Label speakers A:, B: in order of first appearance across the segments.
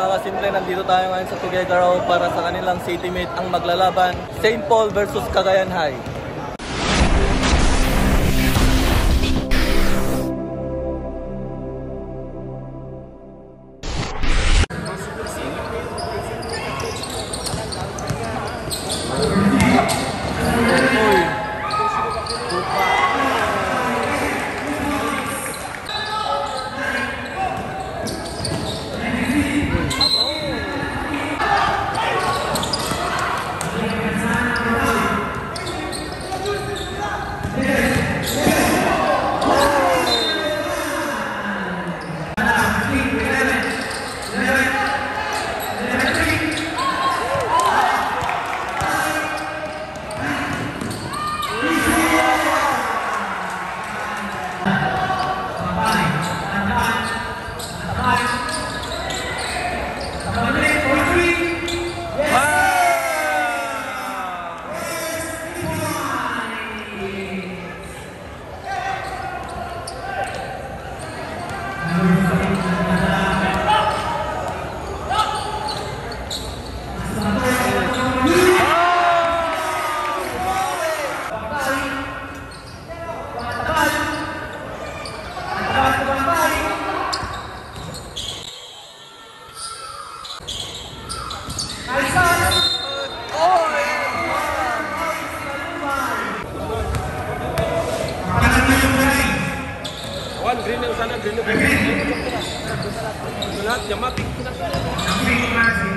A: mga kasimple, nandito tayo ngayon sa Tuguegarao para sa kanilang city meet ang maglalaban St. Paul versus Cagayan High.
B: Lahat,
A: yung matik.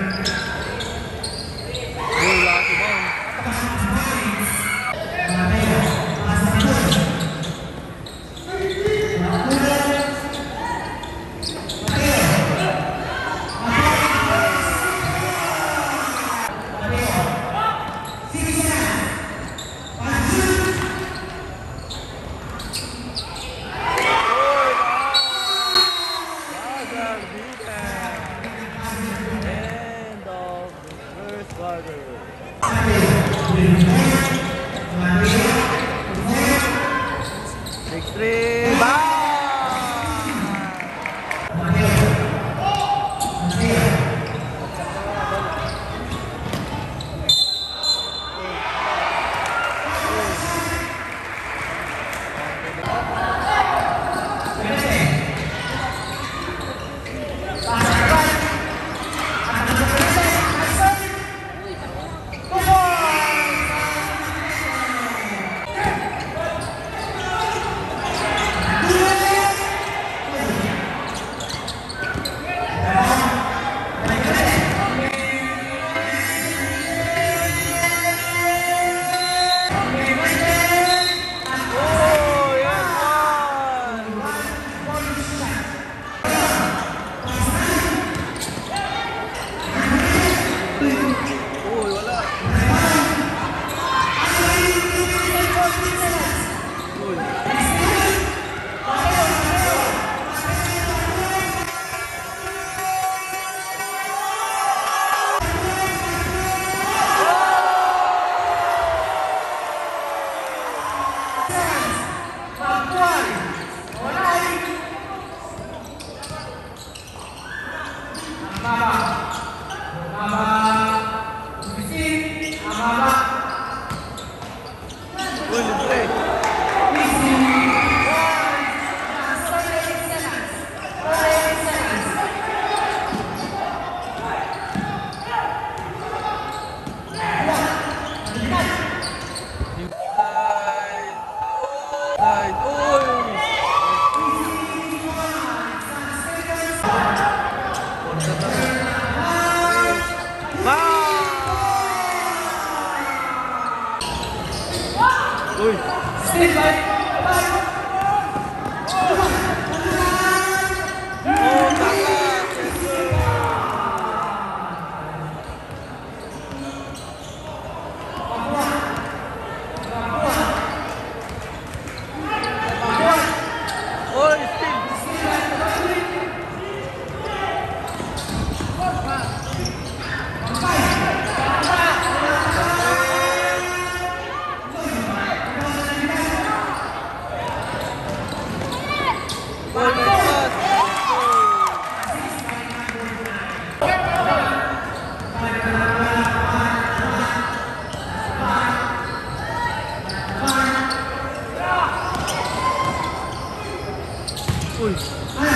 A: Oh, Fui.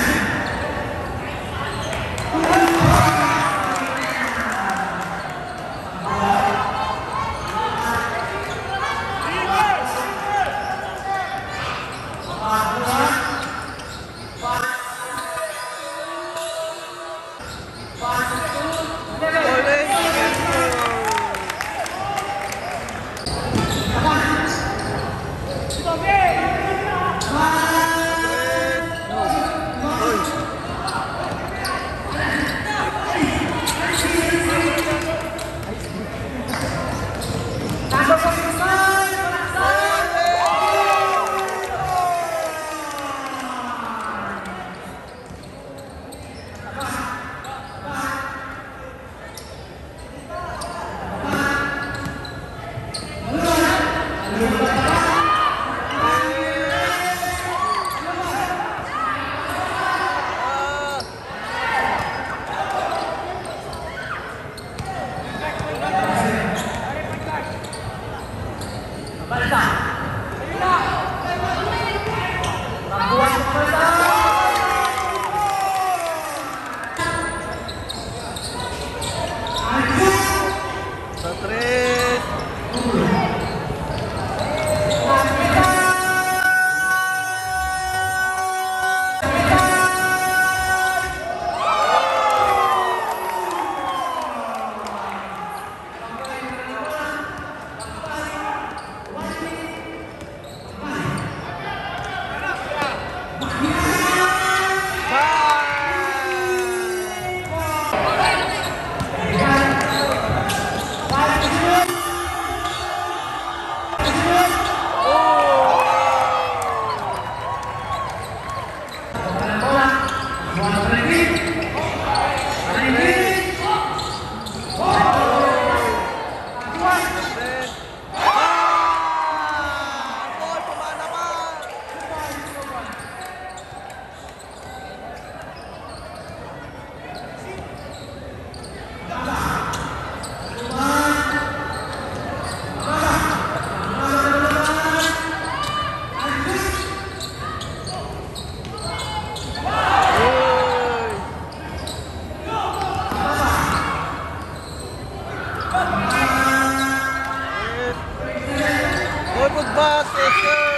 A: with buses, sir.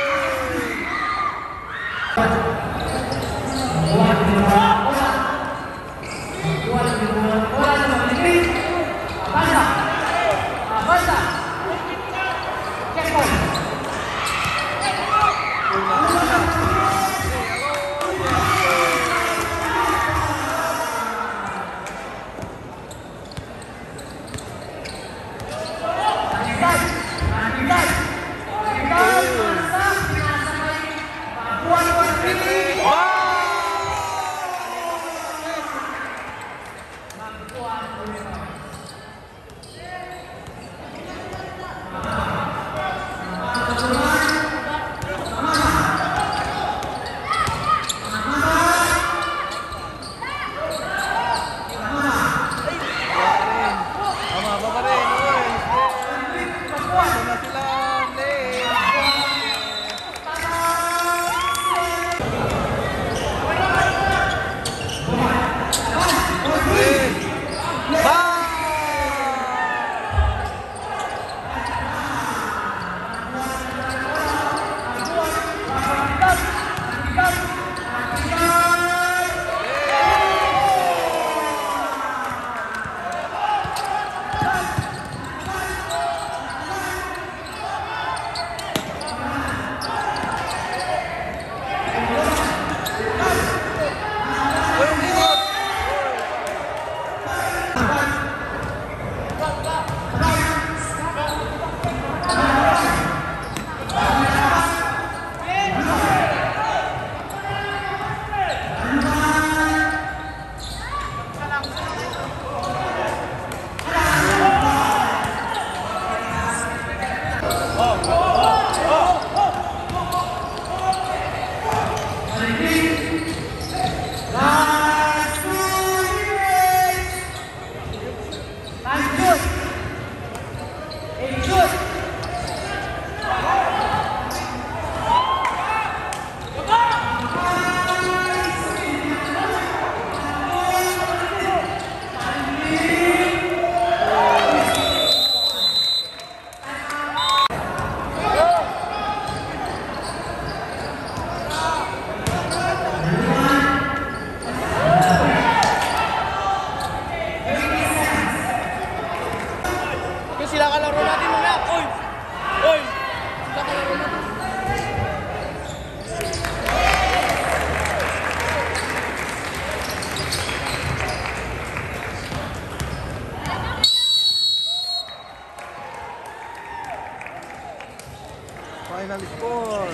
A: Final score.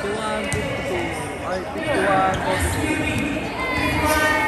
A: 51, 52. Ay, 51, 52.